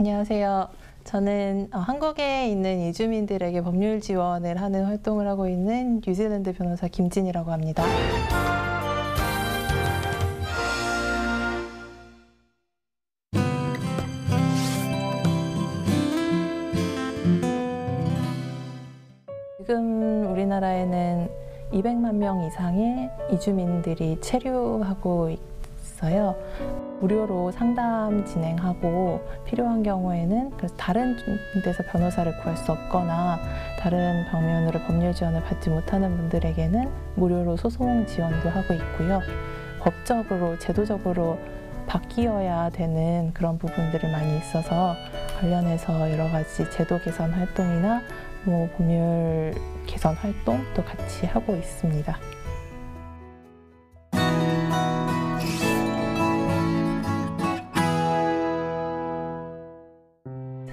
안녕하세요. 저는 어, 한국에 있는 이주민들에게 법률 지원을 하는 활동을 하고 있는 뉴질랜드 변호사 김진이라고 합니다. 지금 우리나라에는 200만 명 이상의 이주민들이 체류하고 있 어요. 무료로 상담 진행하고 필요한 경우에는 그래서 다른 데서 변호사를 구할 수 없거나 다른 방면으로 법률 지원을 받지 못하는 분들에게는 무료로 소송 지원도 하고 있고요. 법적으로 제도적으로 바뀌어야 되는 그런 부분들이 많이 있어서 관련해서 여러 가지 제도 개선 활동이나 뭐 법률 개선 활동도 같이 하고 있습니다.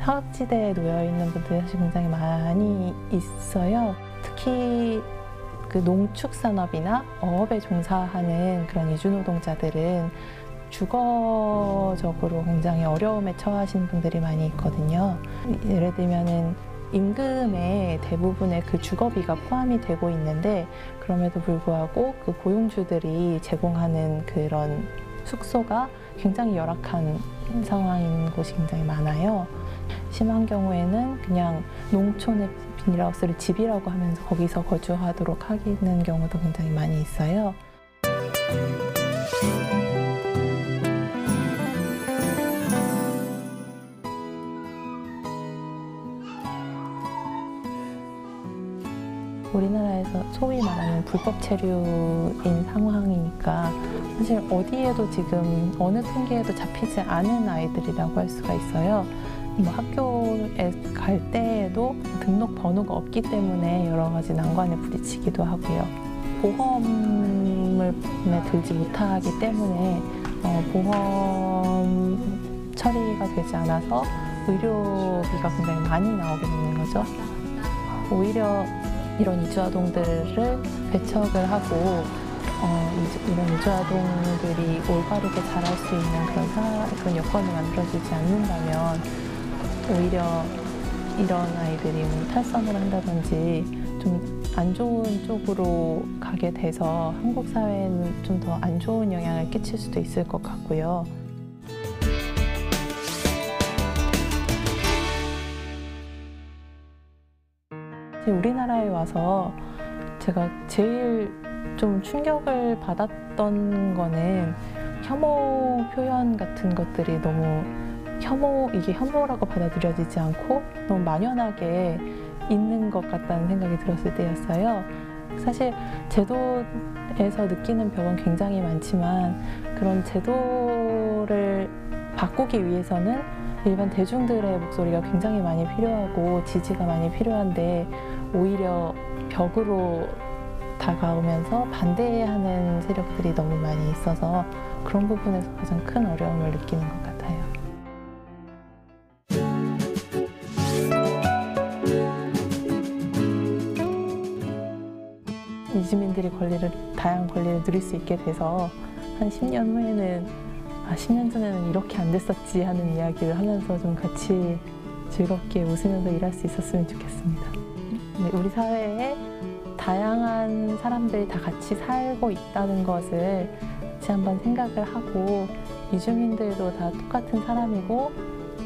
사각지대에 놓여 있는 분들이 사실 굉장히 많이 있어요. 특히 그 농축 산업이나 어업에 종사하는 그런 이주 노동자들은 주거적으로 굉장히 어려움에 처하신 분들이 많이 있거든요. 예를 들면은 임금의 대부분의 그 주거비가 포함이 되고 있는데 그럼에도 불구하고 그 고용주들이 제공하는 그런 숙소가 굉장히 열악한 상황인 곳이 굉장히 많아요. 심한 경우에는 그냥 농촌의 비닐하우스를 집이라고 하면서 거기서 거주하도록 하는 경우도 굉장히 많이 있어요. 우리나라에서 소위 말하는 불법 체류인 상황이니까 사실 어디에도 지금 어느 통계에도 잡히지 않은 아이들이라고 할 수가 있어요. 뭐 학교에 갈 때에도 등록 번호가 없기 때문에 여러 가지 난관에 부딪히기도 하고요. 보험을 들지 못하기 때문에 어, 보험 처리가 되지 않아서 의료비가 굉장히 많이 나오게 되는 거죠. 오히려 이런 이주아동들을 배척을 하고 어, 이런 이주아동들이 올바르게 자랄 수 있는 그런 사, 그런 여건이 만들어지지 않는다면 오히려 이런 아이들이 뭐 탈선을 한다든지 좀 안 좋은 쪽으로 가게 돼서 한국 사회에는 좀 더 안 좋은 영향을 끼칠 수도 있을 것 같고요. 우리나라에 와서 제가 제일 좀 충격을 받았던 거는 혐오 표현 같은 것들이 너무 혐오 이게 혐오라고 받아들여지지 않고 너무 만연하게 있는 것 같다는 생각이 들었을 때였어요. 사실 제도에서 느끼는 벽은 굉장히 많지만 그런 제도를 바꾸기 위해서는 일반 대중들의 목소리가 굉장히 많이 필요하고 지지가 많이 필요한데 오히려 벽으로 다가오면서 반대하는 세력들이 너무 많이 있어서 그런 부분에서 가장 큰 어려움을 느끼는 것 같아요. 이주민들이 권리를 다양한 권리를 누릴 수 있게 돼서 한 10년 후에는 아 10년 전에는 이렇게 안 됐었지 하는 이야기를 하면서 좀 같이 즐겁게 웃으면서 일할 수 있었으면 좋겠습니다. 네, 우리 사회에 다양한 사람들이 다 같이 살고 있다는 것을 같이 한번 생각을 하고 이주민들도 다 똑같은 사람이고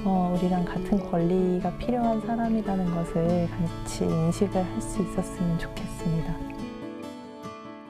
어, 우리랑 같은 권리가 필요한 사람이라는 것을 같이 인식을 할 수 있었으면 좋겠습니다.